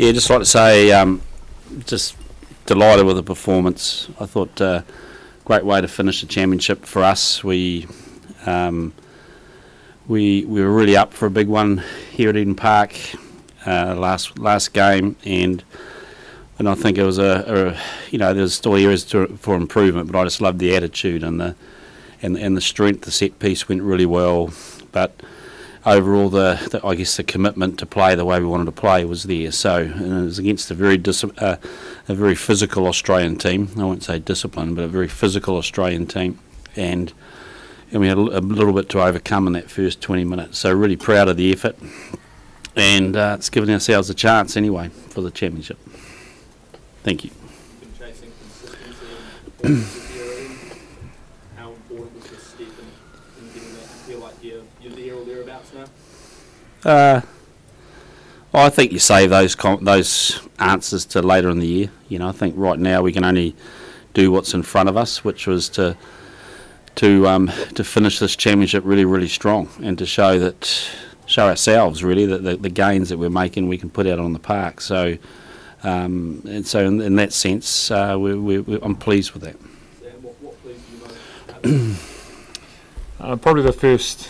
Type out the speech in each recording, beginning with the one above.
Yeah, just like to say, um, just delighted with the performance. I thought uh, great way to finish the championship for us. We um, we we were really up for a big one here at Eden Park uh, last last game, and and I think it was a, a you know there's still areas to, for improvement, but I just loved the attitude and the and and the strength. The set piece went really well, but overall the, the, I guess the commitment to play the way we wanted to play was there. So and it was against a very dis- uh, a very physical Australian team. I won't say disciplined, but a very physical Australian team, and and we had a, a little bit to overcome in that first 20 minutes. So really proud of the effort, and uh, it's given ourselves a chance anyway for the championship. Thank you. Been chasing consistency and how important was this step in, in getting that? I feel like you're, you're there or thereabouts now. Uh, I think you save those those answers to later in the year. You know, I think right now we can only do what's in front of us, which was to to um, to finish this championship really, really strong, and to show that show ourselves really that the, the gains that we're making we can put out on the park. So. Um, and so, in, in that sense, uh, we, we, we, I'm pleased with that. What, pleased? Uh, probably the first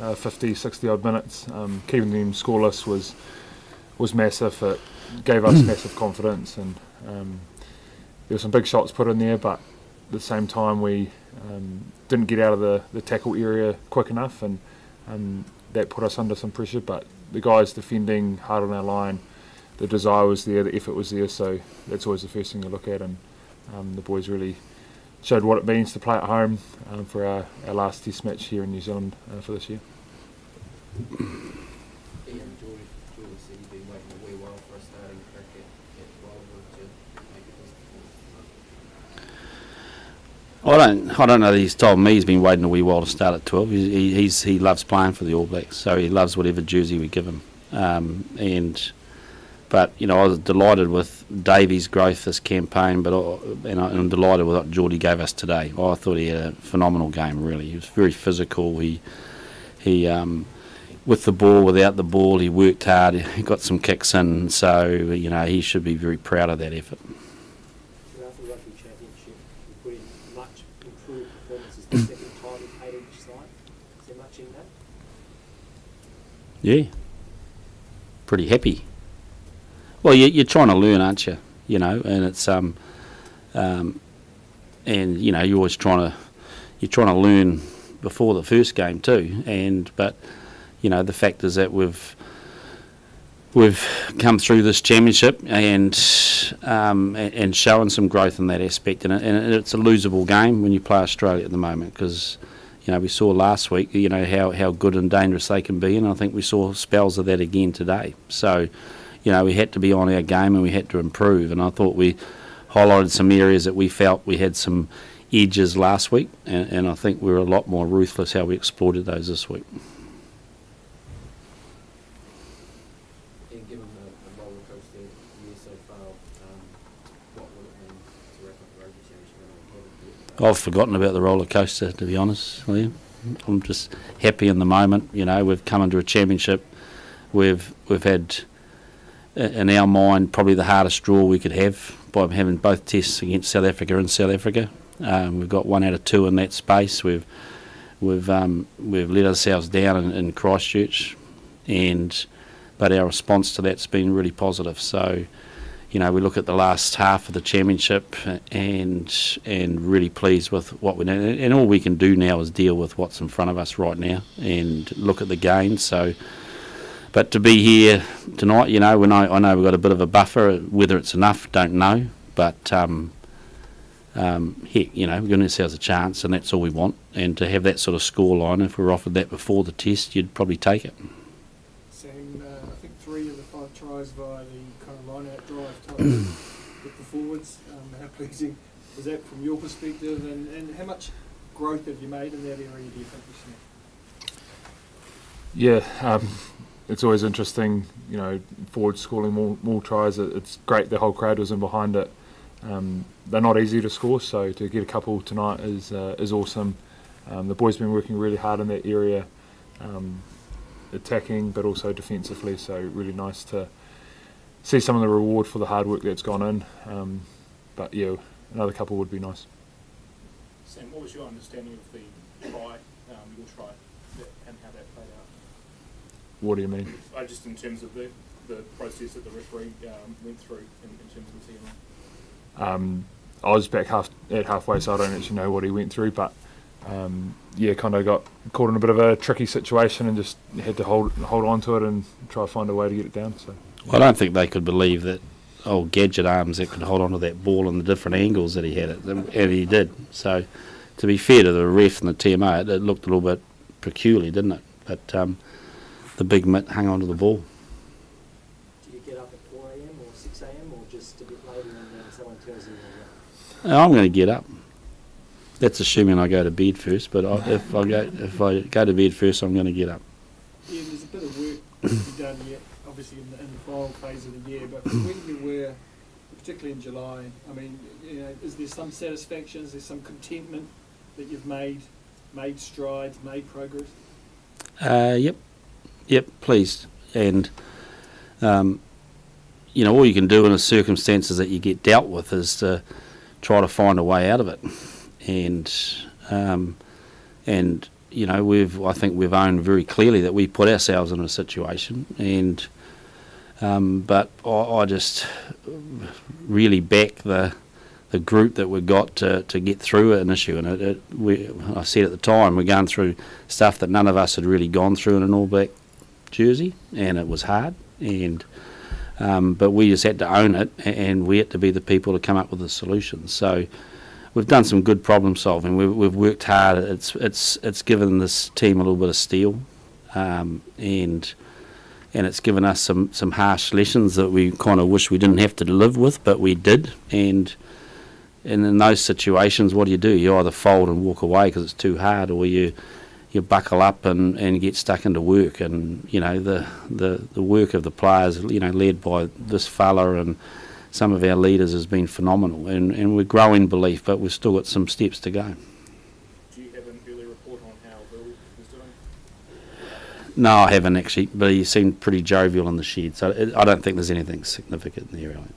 uh, 50, 60 odd minutes. Um, keeping them scoreless was was massive. It gave us massive confidence, and um, there were some big shots put in there. But at the same time, we um, didn't get out of the, the tackle area quick enough, and um, that put us under some pressure. But the guys defending hard on our line, the desire was there, the effort was there. So that's always the first thing to look at, and um, the boys really showed what it means to play at home um, for our, our last test match here in New Zealand uh, for this year. Ian, Geordie, Geordie said you've been waiting a wee while for a starting crack at, at Wildwood to make it this performance. I don't, I don't know that he's told me he's been waiting a wee while to start at 12. He, he, he's, he loves playing for the All Blacks, so he loves whatever jersey we give him. Um, and, but you know, I was delighted with David's growth this campaign, but I- and I- I'm delighted with what Geordie gave us today. I thought he had a phenomenal game. Really, he was very physical. He, he, um, with the ball, without the ball, he worked hard. He got some kicks in, so you know he should be very proud of that effort. Throughout the rugby championship, you put in much improved performances the second time you played each side. Is there much in that? Yeah. Pretty happy. Well, you, you're trying to learn, aren't you? You know, and it's um, um, and you know you're always trying to you're trying to learn before the first game too. And but you know the fact is that we've we've come through this championship and um, and, showing some growth in that aspect. And it's a losable game when you play Australia at the moment because you know, we saw last week, you know, how, how good and dangerous they can be, and I think we saw spells of that again today. So, you know, we had to be on our game and we had to improve, and I thought we highlighted some areas that we felt we had some edges last week, and, and I think we were a lot more ruthless how we exploited those this week. And given the, the roller coaster year so far, um, what will it mean to wrap up the rugby championship? and what would you- I've forgotten about the roller coaster, to be honest. Liam. I'm just happy in the moment. You know, we've come into a championship. We've we've had, in our mind, probably the hardest draw we could have by having both tests against South Africa and South Africa. Um, we've got one out of two in that space. We've we've um, we've let ourselves down in, in Christchurch, and but our response to that's been really positive. So you know, we look at the last half of the championship and and really pleased with what we know. And all we can do now is deal with what's in front of us right now and look at the gains. So, but to be here tonight, you know, when I, I know we've got a bit of a buffer, whether it's enough, don't know. But um, um, heck, you know, we're giving ourselves a chance, and that's all we want. And to have that sort of score line, if we were offered that before the test, you'd probably take it. Sam, uh, I think three of the five tries via the kind of line-out drive type the performance. Um, how pleasing was that from your perspective, and, and how much growth have you made in that area? Do you think this year? Yeah, um, it's always interesting, you know, forward scoring more, more tries. It's great the whole crowd was in behind it. Um, they're not easy to score, so to get a couple tonight is uh, is awesome. Um, the boys have been working really hard in that area, um, attacking but also defensively. So really nice to see some of the reward for the hard work that's gone in. Um, but yeah, another couple would be nice. Sam, what was your understanding of the try, um, your try, and how that? What do you mean? Uh, just in terms of the, the process that the referee um, went through in, in terms of the TMO. Um, I was back half at halfway, so I don't actually know what he went through, but um, yeah, kind of got caught in a bit of a tricky situation and just had to hold hold on to it and try to find a way to get it down. So I don't think they could believe that old gadget arms that could hold onto that ball in the different angles that he had it, and he did. So, to be fair to the ref and the TMA, it, it looked a little bit peculiar, didn't it? But um, the big mitt hung onto the ball. Do you get up at 4 a.m. or 6 a.m. or just a bit later and then someone tells you? I'm going to get up. That's assuming I go to bed first. But I, if I go if I go to bed first, I'm going to get up. Yeah, there's a bit of work to be done yet, obviously in the, in the final phase of the year, but from when you were, particularly in July, I mean, you know, is there some satisfaction, is there some contentment that you've made, made strides, made progress? Uh, yep, yep, pleased. And, um, you know, all you can do in the circumstances that you get dealt with is to try to find a way out of it. And, um, and you know, we've I think we've owned very clearly that we put ourselves in a situation. And, um, but I, I just really back the the group that we've got to, to get through an issue. And it, it, we, I said at the time, we're going through stuff that none of us had really gone through in an All Black jersey, and it was hard. And um, but we just had to own it, and we had to be the people to come up with the solutions. So we've done some good problem solving. We've, we've worked hard. It's it's it's given this team a little bit of steel, um, and and it's given us some some harsh lessons that we kind of wish we didn't have to live with, but we did. And and in those situations, what do you do? You either fold and walk away because it's too hard, or you you buckle up and, and get stuck into work. And you know the, the the work of the players, you know, led by this fella and some of our leaders has been phenomenal. And and we're growing belief, but we've still got some steps to go. Do you have an early report on how Bill is doing? No, I haven't actually, but he seemed pretty jovial in the shed, so it, I don't think there's anything significant in there. Really.